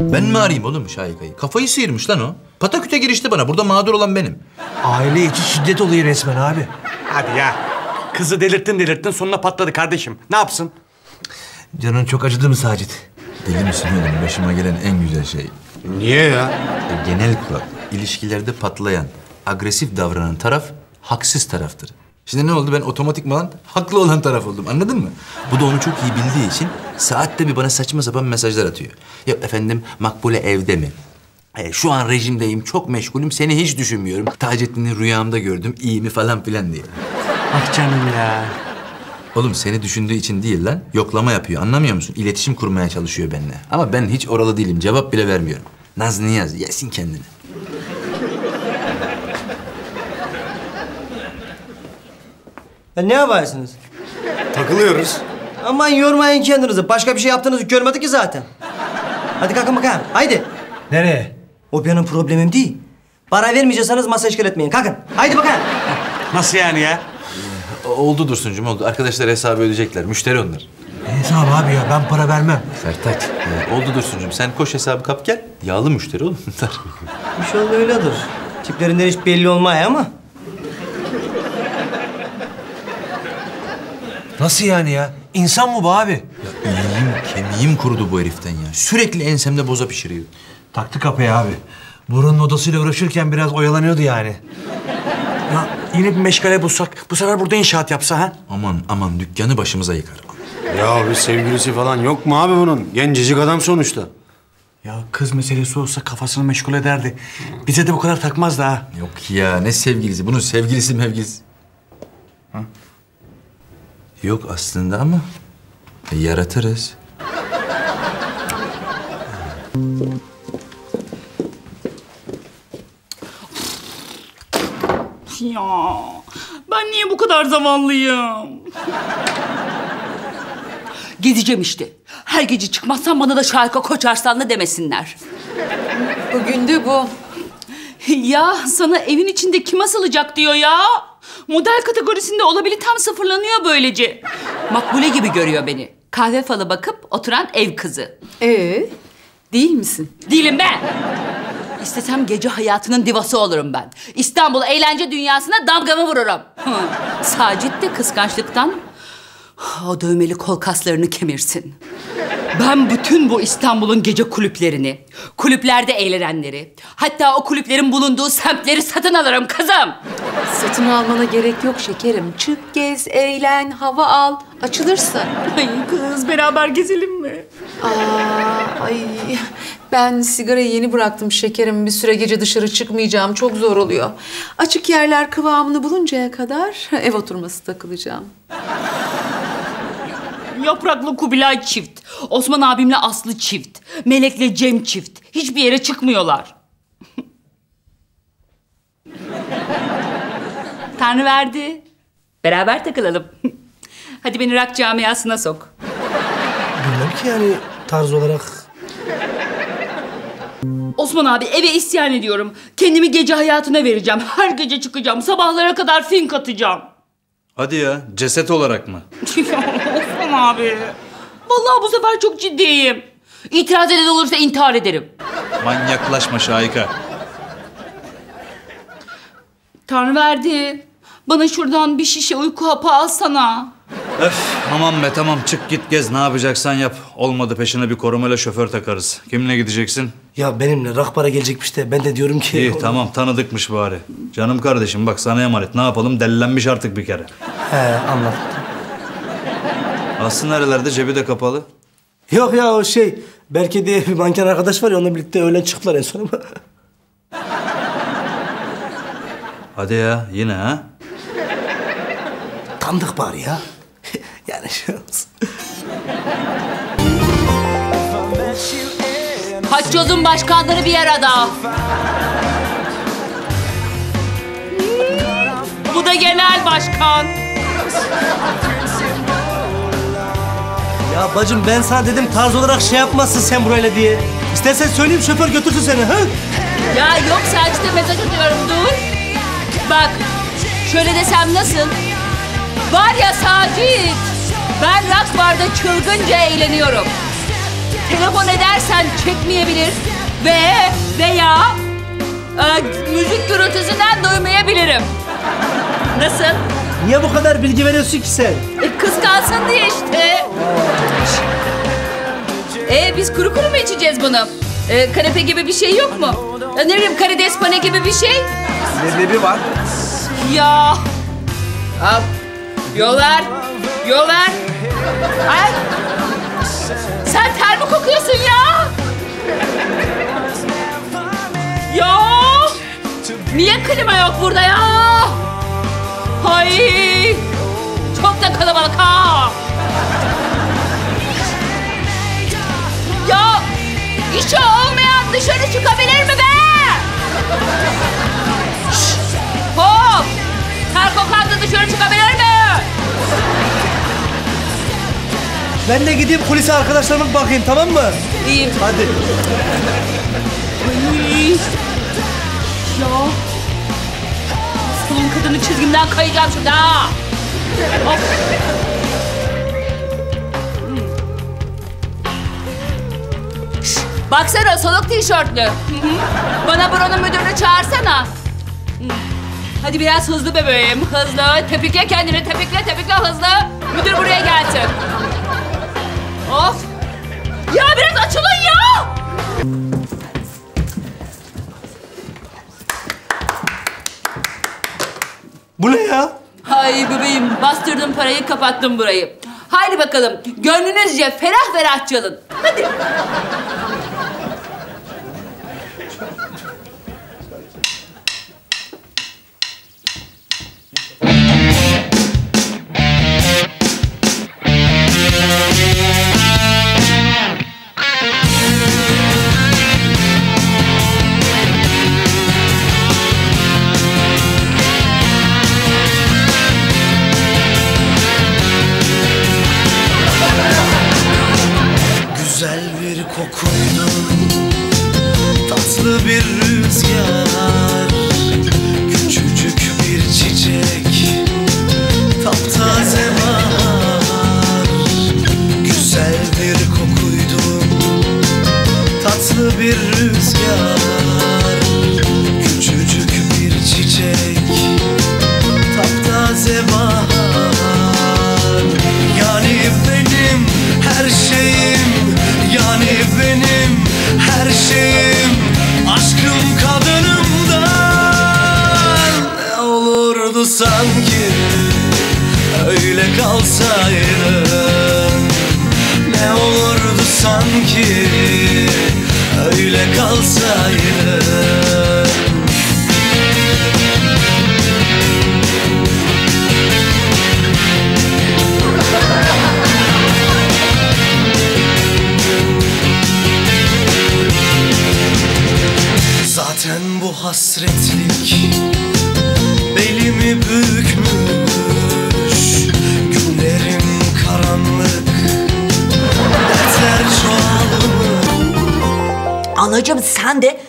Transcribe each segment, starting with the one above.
Ben mi arayayım oğlum Şahika'yı? Kafayı sıyırmış lan o. Pataküte girişti bana. Burada mağdur olan benim. Aile içi şiddet oluyor resmen abi. Hadi ya. Kızı delirttin delirttin sonuna patladı kardeşim. Ne yapsın? Canın çok acıdı mı Sacit? Deli misin oğlum? Başıma gelen en güzel şey. Niye ya? E, genel kural. İlişkilerde patlayan, agresif davranan taraf haksız taraftır. Şimdi ne oldu? Ben otomatikman haklı olan taraf oldum. Anladın mı? Bu da onu çok iyi bildiği için saatte bir bana saçma sapan mesajlar atıyor. Yok efendim Makbule evde mi? E, şu an rejimdeyim, çok meşgulüm, seni hiç düşünmüyorum. Taceddin'i rüyamda gördüm, iyi mi falan filan diye. Ah canım ya. Oğlum seni düşündüğü için değil lan. Yoklama yapıyor. Anlamıyor musun? İletişim kurmaya çalışıyor benimle. Ama ben hiç oralı değilim. Cevap bile vermiyorum. Naz niyaz. Yesin kendini. Ya ne yaparsınız? Takılıyoruz. Aman yormayın kendinizi. Başka bir şey yaptığınızı görmedik ki zaten. Hadi kalkın bakalım. Haydi. Nereye? O benim problemim değil. Para vermeyecekseniz masa işgal etmeyin. Kalkın. Haydi bakalım. Nasıl yani ya? O- Oldu Dursun'cum oldu. Arkadaşlar hesabı ödeyecekler. Müşteri onlar. Ne hesabı abi ya ben para vermem. Sertaç. e, oldu Dursun'cum. Sen koş hesabı kap gel. Yağlı müşteri oğlum bunlar. İnşallah öyledir. Tiplerinden hiç belli olmaya ama. Nasıl yani ya? İnsan mı bu abi? İyiyim, kemiğim kurudu bu heriften ya. Sürekli ensemde boza pişiriyor. Taktı kafaya abi. Burunun odasıyla uğraşırken biraz oyalanıyordu yani. Ya yine bir meşgale bulsak. Bu sefer burada inşaat yapsa ha? Aman aman dükkanı başımıza yıkar. Ya bir sevgilisi falan yok mu abi bunun? Gencecik adam sonuçta. Ya kız meselesi olsa kafasını meşgul ederdi. Bize de bu kadar takmazdı ha. Yok ya ne sevgilisi? Bunun sevgilisi mevgilisi. Yok aslında ama e, yaratırız. Ya ben niye bu kadar zavallıyım? Gezeceğim işte. Her gece çıkmazsam bana da Şarkı Koç Arslanlı demesinler. Bugün de bu. Ya sana evin içinde kim asılacak diyor ya. Model kategorisinde olabilitem sıfırlanıyor böylece. Makbule gibi görüyor beni. Kahve falı bakıp oturan ev kızı. Ee, değil misin? Değilim ben. İstesem gece hayatının divası olurum ben. İstanbul eğlence dünyasına damgamı vururum. Sacit de kıskançlıktan o dövmeli kol kaslarını kemirsin. Ben bütün bu İstanbul'un gece kulüplerini, kulüplerde eğlenenleri, hatta o kulüplerin bulunduğu semtleri satın alırım kızım. Satın almana gerek yok şekerim. Çık, gez, eğlen, hava al. Açılırsın. Ay kız beraber gezelim mi? Aa, ay ben sigarayı yeni bıraktım şekerim. Bir süre gece dışarı çıkmayacağım. Çok zor oluyor. Açık yerler kıvamını buluncaya kadar ev oturması takılacağım. Yapraklı Kubilay çift, Osman abimle Aslı çift, Melek'le Cem çift. Hiçbir yere çıkmıyorlar. Tanrı verdi. Beraber takılalım. Hadi beni rock camiasına sok. Bilmem ki yani tarz olarak. Osman abi eve isyan ediyorum. Kendimi gece hayatına vereceğim. Her gece çıkacağım. Sabahlara kadar fink atacağım. Hadi ya, ceset olarak mı? Osman abi. Vallahi bu sefer çok ciddiyim. İtiraz eden olursa intihar ederim. Manyaklaşma Şahika. Tanrı verdi. Bana şuradan bir şişe uyku hapı alsana. Öf, aman be tamam çık git gez ne yapacaksan yap. Olmadı peşine bir korumayla şoför takarız. Kimle gideceksin? Ya benimle rahbara gelecekmiş de ben de diyorum ki... İyi tamam tanıdıkmış bari. Canım kardeşim bak sana emanet ne yapalım delilenmiş artık bir kere. He anladım. Aslı nerelerde cebi de kapalı. Yok ya o şey Berke diye bir manken arkadaş var ya onunla birlikte öğlen çıktılar en son ama. Hadi ya yine ha? Tanıdık bari ya. yani şey olsun. Haccoz'un başkanları bir arada. Bu da genel başkan. Ya bacım ben sana dedim tarz olarak şey yapmazsın sen burayla diye. İstersen söyleyeyim şoför götürsün seni ha? Ya yok Selçuk'a mesaj atıyorum dur. Bak şöyle desem nasıl? Var ya Sacit. Ben rock barda çılgınca eğleniyorum. telefon edersen çekmeyebilir ve veya e, müzik gürültüsünden duymayabilirim. Nasıl? Niye bu kadar bilgi veriyorsun ki sen? E, kıskansın diye işte. E biz kuru kuru mu içeceğiz bunu? E, kanepe gibi bir şey yok mu? E, ne bileyim karides pane gibi bir şey? Leblebi var. Ya. Al. Yol ver. Yol ver. Ay. Sen ter mi kokuyorsun ya? Ya. Niye klima yok burada ya? Hay. Çok da kalabalık ha. Ya. işi olmayan dışarı çıkabilir mi be? Şşt! Hop! Ter kokan dışarı çıkabilir mi? Ben de gideyim polise arkadaşlarıma bakayım tamam mı? İyi. Hadi. Ay. Ya. Kadını çizgimden kayacağım şimdi ha. Of. Hmm. Baksana soluk tişörtlü. Bana buranın müdürünü çağırsana. Hı. Hadi biraz hızlı bebeğim, hızlı. Tepikle kendini, tepikle, tepikle hızlı. Müdür buraya gelsin. Of. Ya biraz açılın ya. Bu ne ya? Hay bebeğim bastırdım parayı kapattım burayı. Haydi bakalım gönlünüzce ferah ferah çalın. Hadi. Bir rüzgar Küçücük bir çiçek Taptaze bahar. Yani benim her şeyim Yani benim her şeyim Aşkım kadınımdan Ne olurdu sanki. Öyle kalsaydın Ne olurdu sanki Öyle kalsaydın Anacığım sen de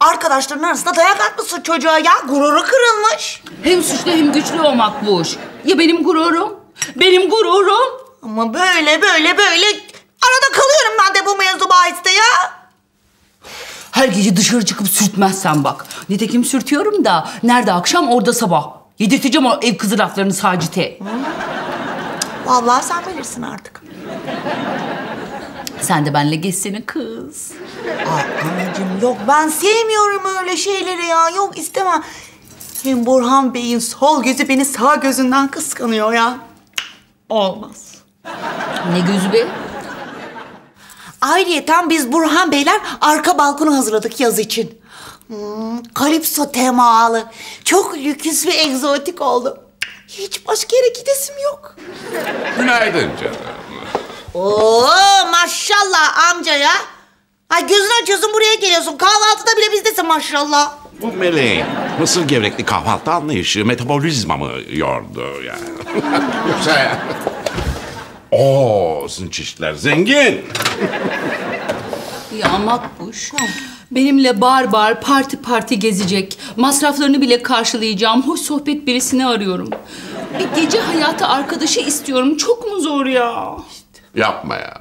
arkadaşların arasında dayak atmışsın çocuğa ya. Gururu kırılmış. Hem suçlu hem güçlü olmak bu iş. Ya benim gururum? Benim gururum. Ama böyle böyle böyle arada kalıyorum ben de bu mevzu bahiste ya. Her gece dışarı çıkıp sürtmezsen bak. Nitekim sürtüyorum da nerede akşam orada sabah. Yedirteceğim o ev kızı laflarını Sacit'e. Vallahi sen bilirsin artık. Sen de benle geçsene kız. Ay anacığım yok ben sevmiyorum öyle şeyleri ya. Yok istemem. Hem Burhan Bey'in sol gözü beni sağ gözünden kıskanıyor ya. Olmaz. Ne gözü be? Ayrıyeten biz Burhan Beyler arka balkonu hazırladık yaz için. Hmm, kalipso temalı. Çok lüküs ve egzotik oldu. Hiç başka yere gidesim yok. Günaydın canım. Oo maşallah amca ya. Ay gözünü açıyorsun buraya geliyorsun. Kahvaltıda bile bizdesin maşallah. Bu meleğin mısır gevrekli kahvaltı anlayışı metabolizmamı yordu yani. Yoksa... Oo, sizin çeşitler zengin. Ya Makbuş. Benimle bar bar, parti parti gezecek. Masraflarını bile karşılayacağım. Hoş sohbet birisini arıyorum. Bir gece hayatı arkadaşı istiyorum. Çok mu zor ya? Yapma ya.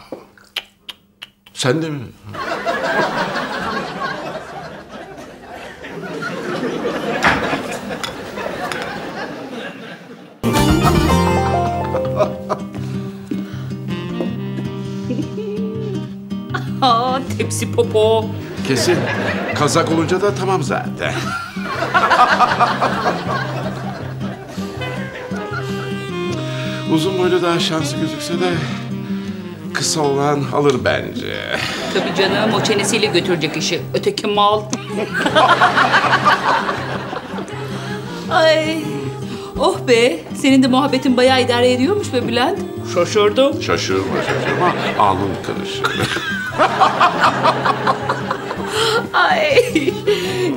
Sen de mi? Aa, tepsi popo. Kesin. Kazak olunca da tamam zaten. Uzun boylu daha şanslı gözükse de kısa olan alır bence. Tabii canım o çenesiyle götürecek işi. Öteki mal. Ay. Oh be. Senin de muhabbetin bayağı idare ediyormuş be Bülent. Şaşırdım. Şaşırma şaşırma alnın kırışır. Ay.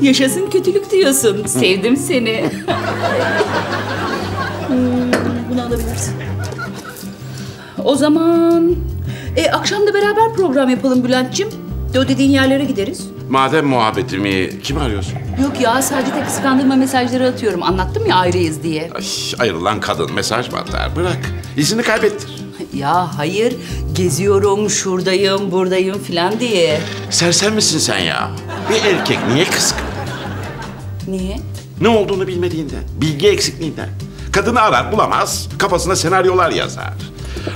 Yaşasın kötülük diyorsun. Sevdim seni. Hmm, Bunu alabilirsin. O zaman... E, akşam da beraber program yapalım Bülent'ciğim. De o dediğin yerlere gideriz. Madem muhabbetimi kim arıyorsun? Yok ya sadece tek kıskandırma mesajları atıyorum. Anlattım ya ayrıyız diye. Ay, ayrılan kadın mesaj mı atar? Bırak. İzini kaybettir. Ya hayır, geziyorum, şuradayım, buradayım filan diye. Sersem misin sen ya? Bir erkek niye kıskanır? Niye? Ne olduğunu bilmediğinden, bilgi eksikliğinden. Kadını arar bulamaz, kafasına senaryolar yazar.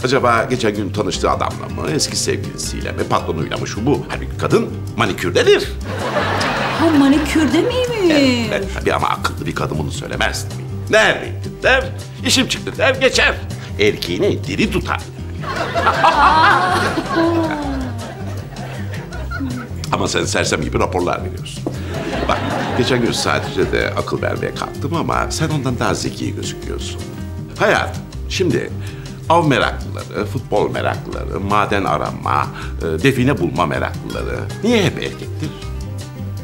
Acaba geçen gün tanıştığı adamla mı, eski sevgilisiyle mi, patronuyla mı şu bu? Halbuki kadın manikürdedir. Ha manikürde miymiş? Evet, tabii ama akıllı bir kadın bunu söylemez tabii. Neredeydin der, işim çıktı der, geçer. Erkeğini diri tutar. Ama sen sersem gibi raporlar veriyorsun. Bak, geçen gün sadece de akıl vermeye kalktım ama sen ondan daha zeki gözüküyorsun. Hayatım, şimdi av meraklıları, futbol meraklıları, maden arama, e, define bulma meraklıları niye hep erkektir?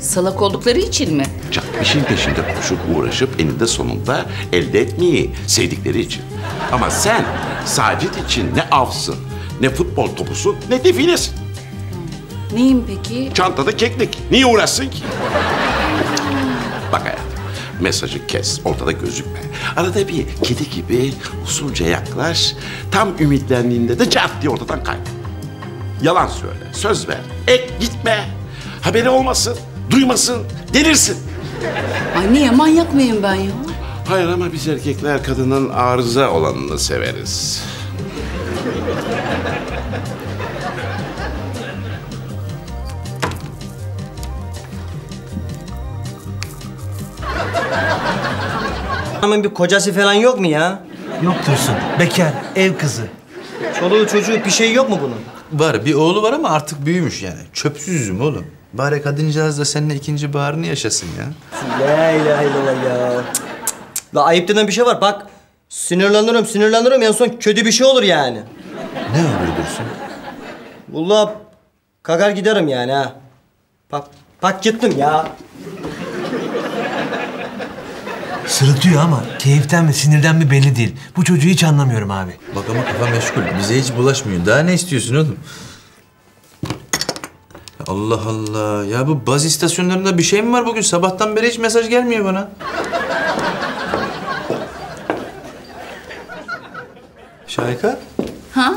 Salak oldukları için mi? Canım işin peşinde koşup uğraşıp eninde sonunda elde etmeyi sevdikleri için. Ama sen Sacit için ne avsın, ne futbol topusun, ne definesin. Neyim peki? Çantada keklik. Niye uğraşsın ki? Bak hayatım, mesajı kes, ortada gözükme. Arada bir kedi gibi usulca yaklaş, tam ümitlendiğinde de cart diye ortadan kaybol. Yalan söyle, söz ver, ek gitme. Haberi olmasın, duymasın, delirsin. Ay niye manyak mıyım ben ya? Hayır ama biz erkekler kadının arıza olanını severiz. Hanımın bir kocası falan yok mu ya? Yok Dursun. Bekar, ev kızı. Çoluğu çocuğu bir şey yok mu bunun? Var bir oğlu var ama artık büyümüş yani. Çöpsüz üzüm oğlum. Bari kadıncağız da seninle ikinci baharını yaşasın ya. La ilahe illallah ya. Cık, cık, cık. La ayıp denen bir şey var bak. Sinirlenirim sinirlenirim en son kötü bir şey olur yani. Ne olur Dursun? Vallahi kakar giderim yani ha. Bak, bak gittim ya. Sırıtıyor ama keyiften mi sinirden mi belli değil. Bu çocuğu hiç anlamıyorum abi. Bak ama kafa meşgul. Bize hiç bulaşmıyor. Daha ne istiyorsun oğlum? Allah Allah. Ya bu baz istasyonlarında bir şey mi var bugün? Sabahtan beri hiç mesaj gelmiyor bana. Şayka, Ha?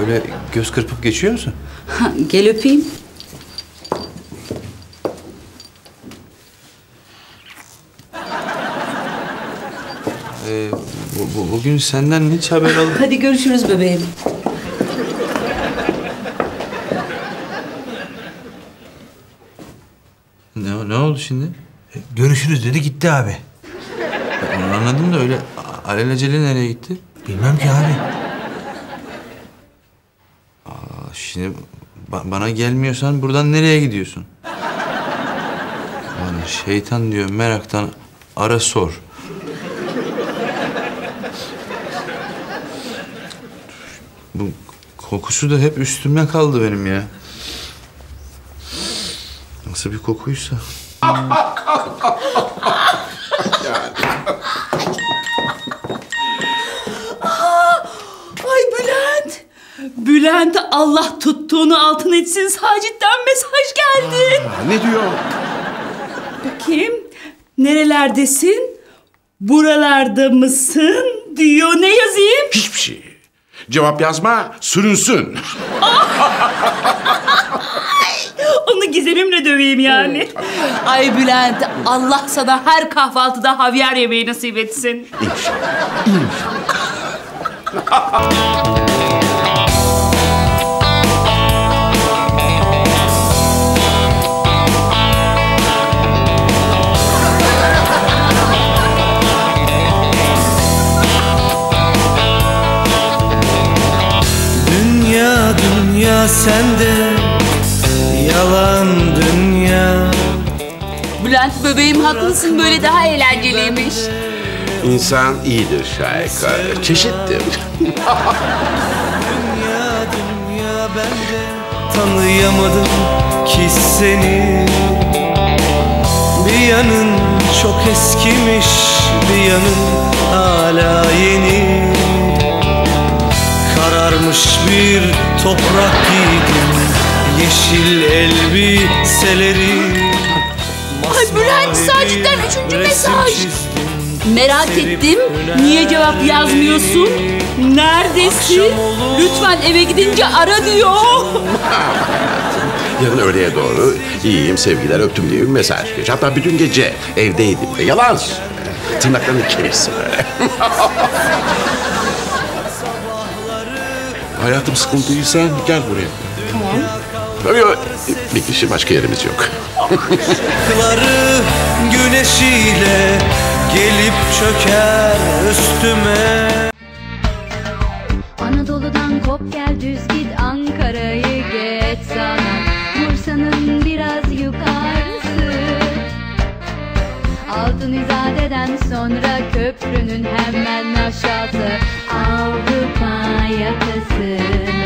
öyle göz kırpıp geçiyor musun? ha gel öpeyim. Ee, bu, bu- bugün senden hiç haber al... Hadi görüşürüz bebeğim. ne, ne oldu şimdi? Görüşürüz dedi gitti abi. Onu anladım da öyle a- alelacele nereye gitti? Bilmem ki abi. Aa, Şimdi ba- bana gelmiyorsan buradan nereye gidiyorsun? Bana şeytan diyor meraktan ara sor. Bu kokusu da hep üstüme kaldı benim ya. Nasıl bir kokuysa. Ay Bülent. Bülent Allah tuttuğunu altın etsin Sacit'ten mesaj geldi. Ne diyor? Bakayım. Nerelerdesin? Buralarda mısın? Diyor. Ne yazayım? Hiçbir şey. Cevap yazma, sürünsün. Onu gizemimle döveyim yani. Ay Bülent Allah sana her kahvaltıda havyar yemeği nasip etsin. Dünya dünya sende Yalan dünya Bülent bebeğim haklısın böyle daha eğlenceliymiş. İnsan iyidir şayka, çeşittir. Dünya dünya bende Tanıyamadım ki seni Bir yanın çok eskimiş Bir yanın hala yeni Kararmış bir toprak giydim Yeşil elbiseleri Ay Bülent Sacit'ten üçüncü mesaj. Merak ettim. Niye cevap yazmıyorsun? Neredesin? Lütfen eve gidince ara diyor. Yarın öğleye doğru iyiyim, sevgiler, öptüm diye bir mesaj geç. Hatta bütün gece evdeydim de. Yalan söyle. Tırnaklarını kemirsin böyle. Hayatım sıkıntıysan gel buraya. Tamam. Yok, bir kişi başka yerimiz yok. Güneşiyle gelip çöker üstüme Anadolu'dan kop gel düz git Ankara'yı geç sana Bursa'nın biraz yukarısı Altın İzade'den sonra köprünün hemen aşağısı sin.